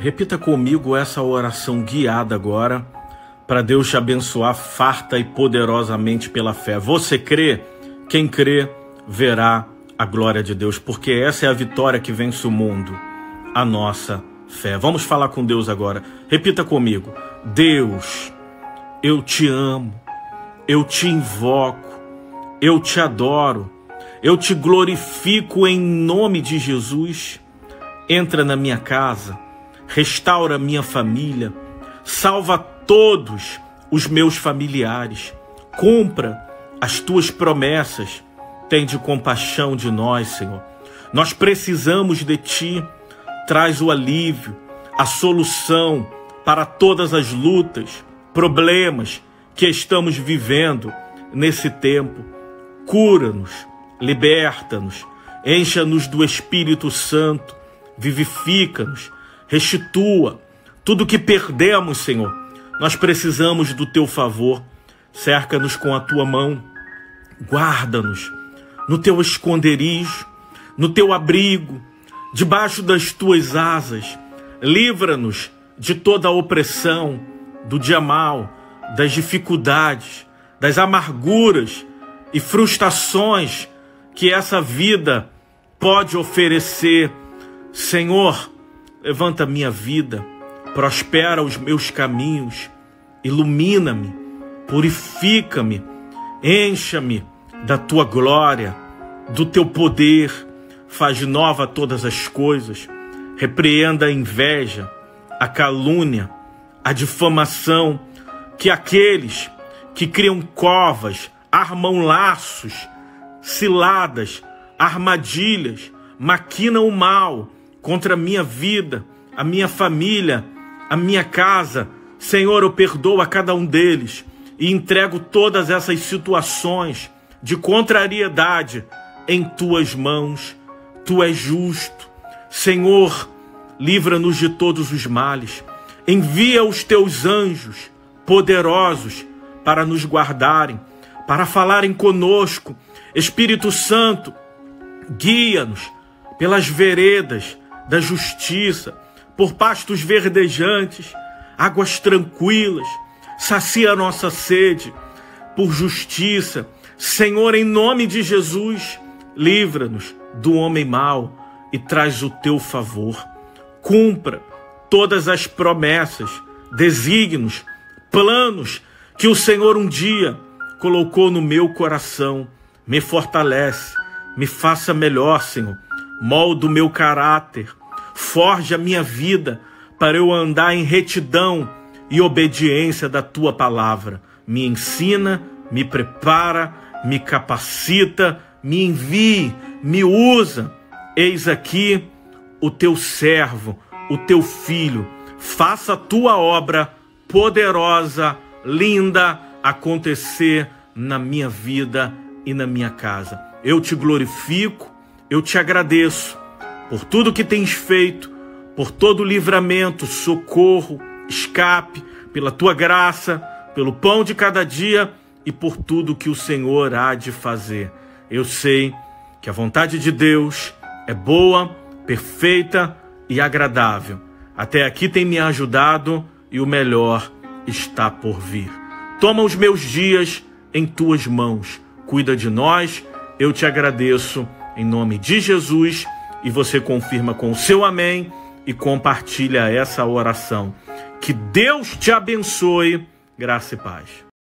Repita comigo essa oração guiada agora, para Deus te abençoar farta e poderosamente pela fé. Você crê? Quem crê verá a glória de Deus, porque essa é a vitória que vence o mundo, a nossa fé. Vamos falar com Deus agora. Repita comigo: Deus, eu te amo, eu te invoco, eu te adoro, eu te glorifico em nome de Jesus. Entra na minha casa restaura minha família, salva todos os meus familiares, cumpra as tuas promessas, tem de compaixão de nós, Senhor. Nós precisamos de ti, traz o alívio, a solução para todas as lutas, problemas que estamos vivendo nesse tempo. Cura-nos, liberta-nos, encha-nos do Espírito Santo, vivifica-nos restitua tudo que perdemos, Senhor. Nós precisamos do teu favor. Cerca-nos com a tua mão, guarda-nos no teu esconderijo, no teu abrigo, debaixo das tuas asas. Livra-nos de toda a opressão, do dia mal, das dificuldades, das amarguras e frustrações que essa vida pode oferecer. Senhor, Levanta minha vida, prospera os meus caminhos, ilumina-me, purifica-me, encha-me da tua glória, do teu poder, faz nova todas as coisas, repreenda a inveja, a calúnia, a difamação, que aqueles que criam covas, armam laços, ciladas, armadilhas, maquinam o mal, contra a minha vida, a minha família, a minha casa. Senhor, eu perdoo a cada um deles e entrego todas essas situações de contrariedade em tuas mãos. Tu és justo. Senhor, livra-nos de todos os males. Envia os teus anjos poderosos para nos guardarem, para falarem conosco. Espírito Santo, guia-nos pelas veredas da justiça, por pastos verdejantes, águas tranquilas, sacia a nossa sede, por justiça. Senhor, em nome de Jesus, livra-nos do homem mau e traz o teu favor. Cumpra todas as promessas, desígnios, planos que o Senhor um dia colocou no meu coração. Me fortalece, me faça melhor, Senhor. Molda o meu caráter, Forge a minha vida para eu andar em retidão e obediência da tua palavra. Me ensina, me prepara, me capacita, me envie, me usa. Eis aqui o teu servo, o teu filho. Faça a tua obra poderosa, linda acontecer na minha vida e na minha casa. Eu te glorifico, eu te agradeço por tudo que tens feito, por todo livramento, socorro, escape, pela tua graça, pelo pão de cada dia e por tudo que o Senhor há de fazer. Eu sei que a vontade de Deus é boa, perfeita e agradável. Até aqui tem me ajudado e o melhor está por vir. Toma os meus dias em tuas mãos. Cuida de nós. Eu te agradeço em nome de Jesus e você confirma com o seu amém e compartilha essa oração. Que Deus te abençoe, graça e paz.